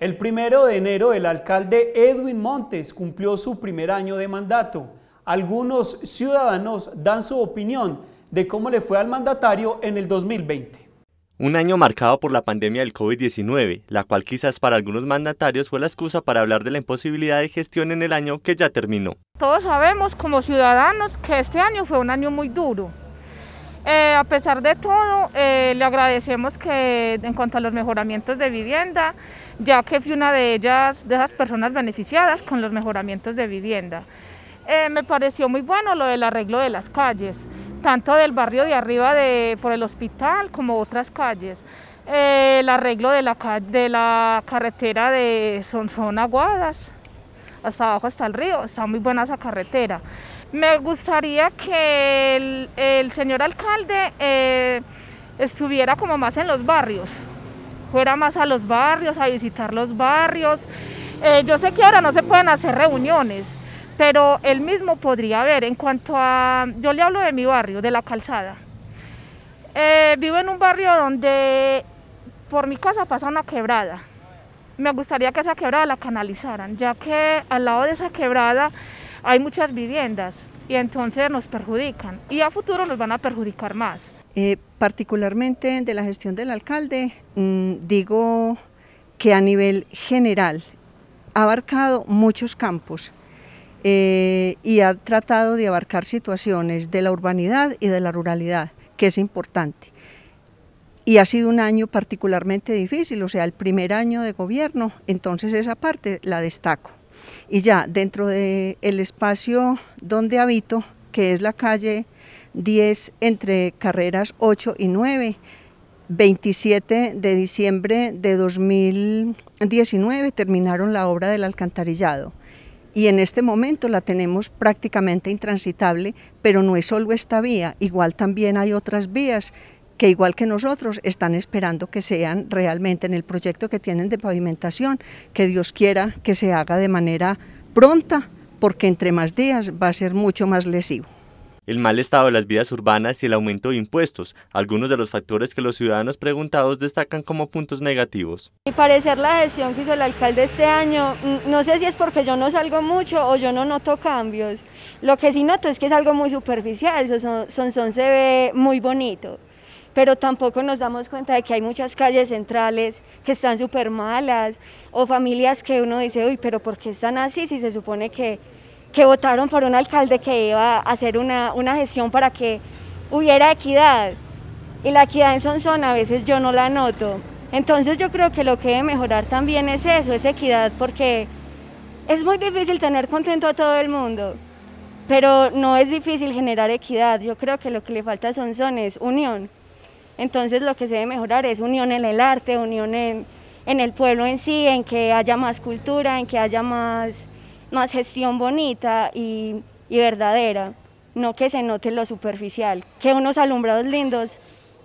El primero de enero el alcalde Edwin Montes cumplió su primer año de mandato. Algunos ciudadanos dan su opinión de cómo le fue al mandatario en el 2020. Un año marcado por la pandemia del COVID-19, la cual quizás para algunos mandatarios fue la excusa para hablar de la imposibilidad de gestión en el año que ya terminó. Todos sabemos como ciudadanos que este año fue un año muy duro, eh, a pesar de todo, eh, le agradecemos que en cuanto a los mejoramientos de vivienda, ya que fui una de ellas, de esas personas beneficiadas con los mejoramientos de vivienda. Eh, me pareció muy bueno lo del arreglo de las calles, tanto del barrio de arriba de, por el hospital como otras calles. el arreglo de la, carretera de Sonsón Aguadas, hasta abajo hasta el río, está muy buena esa carretera. Me gustaría que el, señor alcalde eh, estuviera como más en los barrios, fuera más a los barrios, a visitar los barrios. Eh, yo sé que ahora no se pueden hacer reuniones, pero él mismo podría ver en cuanto a, yo le hablo de mi barrio, de la calzada. Eh, vivo en un barrio donde por mi casa pasa una quebrada. Me gustaría que esa quebrada la canalizaran, ya que al lado de esa quebrada hay muchas viviendas y entonces nos perjudican y a futuro nos van a perjudicar más. Eh, particularmente de la gestión del alcalde, mm, digo que a nivel general ha abarcado muchos campos eh, y ha tratado de abarcar situaciones de la urbanidad y de la ruralidad, que es importante. Y ha sido un año particularmente difícil, o sea, el primer año de gobierno, entonces esa parte la destaco y ya dentro del el espacio donde habito, que es la calle 10 entre carreras 8 y 9, 27 de diciembre de 2019 terminaron la obra del alcantarillado. Y en este momento la tenemos prácticamente intransitable, pero no es solo esta vía, igual también hay otras vías que igual que nosotros están esperando que sean realmente en el proyecto que tienen de pavimentación, que Dios quiera que se haga de manera pronta, porque entre más días va a ser mucho más lesivo. El mal estado de las vías urbanas y el aumento de impuestos, algunos de los factores que los ciudadanos preguntados destacan como puntos negativos. Mi parecer la gestión que hizo el alcalde este año, mm, no sé si es porque yo no salgo mucho o yo no noto cambios. Lo que sí noto es que es algo muy superficial, son, son, son se ve muy bonito pero tampoco nos damos cuenta de que hay muchas calles centrales que están súper malas o familias que uno dice, uy, pero ¿por qué están así si se supone que, que votaron por un alcalde que iba a hacer una, una gestión para que hubiera equidad? Y la equidad en Sonsón a veces yo no la noto. Entonces yo creo que lo que debe mejorar también es eso, es equidad, porque es muy difícil tener contento a todo el mundo, pero no es difícil generar equidad. Yo creo que lo que le falta a Sonsón es unión. Entonces lo que se debe mejorar es unión en el arte, unión en, el pueblo en sí, en que haya más cultura, en que haya más, más gestión bonita y, verdadera, no que se note lo superficial, que unos alumbrados lindos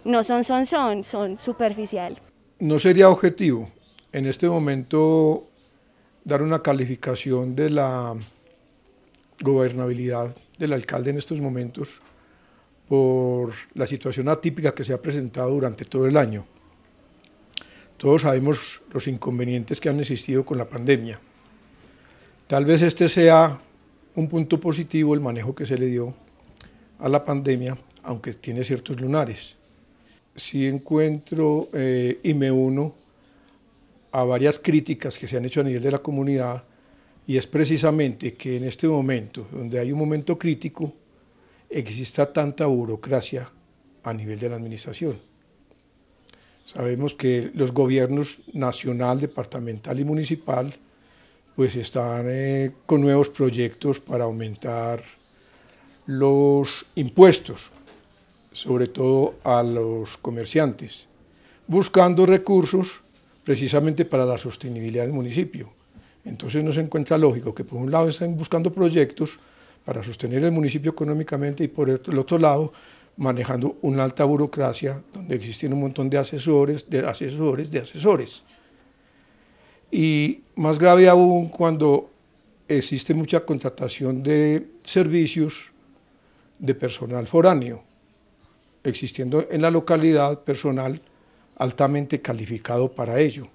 no son son son, son superficial. No sería objetivo en este momento dar una calificación de la gobernabilidad del alcalde en estos momentos por la situación atípica que se ha presentado durante todo el año. Todos sabemos los inconvenientes que han existido con la pandemia. Tal vez este sea un punto positivo el manejo que se le dio a la pandemia, aunque tiene ciertos lunares. Sí encuentro eh, y me uno a varias críticas que se han hecho a nivel de la comunidad y es precisamente que en este momento, donde hay un momento crítico, exista tanta burocracia a nivel de la administración. Sabemos que los gobiernos nacional, departamental y municipal pues están eh, con nuevos proyectos para aumentar los impuestos, sobre todo a los comerciantes, buscando recursos precisamente para la sostenibilidad del municipio. Entonces no se encuentra lógico que por un lado estén buscando proyectos para sostener el municipio económicamente y por el otro lado manejando una alta burocracia donde existen un montón de asesores, de asesores, de asesores. Y más grave aún cuando existe mucha contratación de servicios de personal foráneo, existiendo en la localidad personal altamente calificado para ello.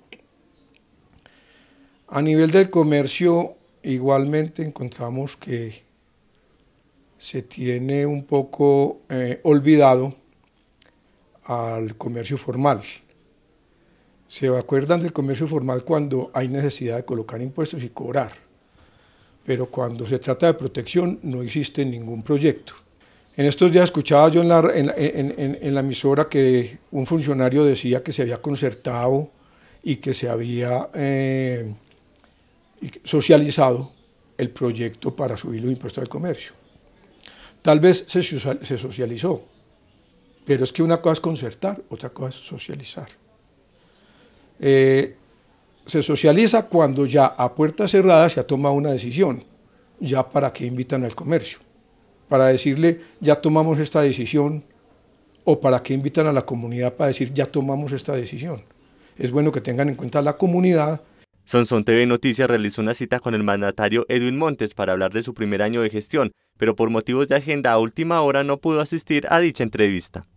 A nivel del comercio, igualmente encontramos que se tiene un poco eh, olvidado al comercio formal. Se acuerdan del comercio formal cuando hay necesidad de colocar impuestos y cobrar, pero cuando se trata de protección no existe ningún proyecto. En estos días escuchaba yo en la, en, la emisora que un funcionario decía que se había concertado y que se había eh, socializado el proyecto para subir los impuestos al comercio. Tal vez se, socializó, pero es que una cosa es concertar, otra cosa es socializar. Eh, se socializa cuando ya a puerta cerrada se ha tomado una decisión, ya para qué invitan al comercio, para decirle ya tomamos esta decisión o para qué invitan a la comunidad para decir ya tomamos esta decisión. Es bueno que tengan en cuenta la comunidad. Sonson TV Noticias realizó una cita con el mandatario Edwin Montes para hablar de su primer año de gestión, pero por motivos de agenda a última hora no pudo asistir a dicha entrevista.